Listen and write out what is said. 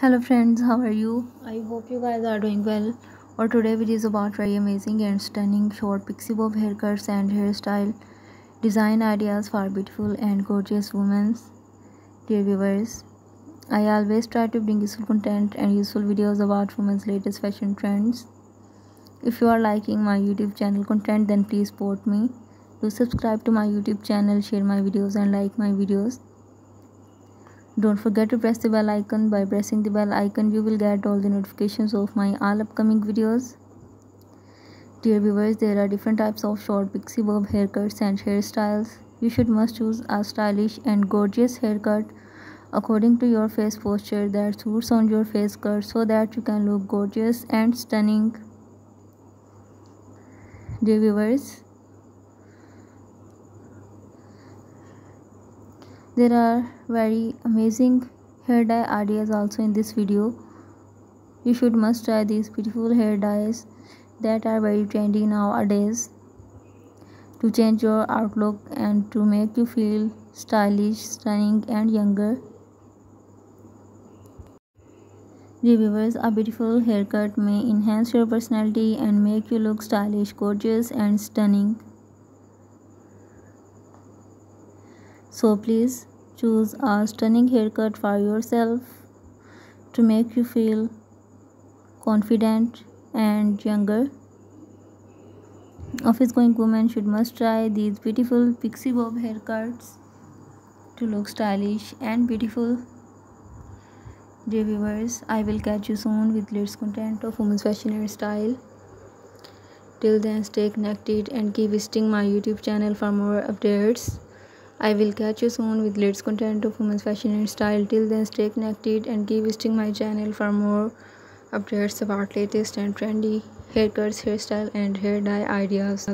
hello friends. How are you? I hope you guys are doing well. Or today video is about very amazing and stunning short pixie bob haircuts and hairstyle design ideas for beautiful and gorgeous women. Dear viewers i always try to bring useful content and useful videos about women's latest fashion trends. If you are liking my youtube channel content then please support me. Do subscribe to my youtube channel share my videos and like my videos don't forget to press the bell icon. By pressing the bell icon, you will get all the notifications of my all upcoming videos. Dear viewers, there are different types of short pixie bob haircuts and hairstyles. You should must choose a stylish and gorgeous haircut according to your face posture that suits on your face cut so that you can look gorgeous and stunning. Dear viewers, there are very amazing hair dye ideas also in this video you should must try these beautiful hair dyes that are very trendy nowadays to change your outlook and to make you feel stylish stunning and younger Reviewers, a beautiful haircut may enhance your personality and make you look stylish, gorgeous, and stunning. So please choose a stunning haircut for yourself to make you feel confident and younger. Office going women should must try these beautiful pixie bob haircuts to look stylish and beautiful. Dear viewers, I will catch you soon with latest content of women's fashion and style. Till then, stay connected and keep visiting my YouTube channel for more updates. I will catch you soon with latest content of women's fashion and style. Till then, stay connected and keep visiting my channel for more updates about latest and trendy haircuts, hairstyle, and hair dye ideas.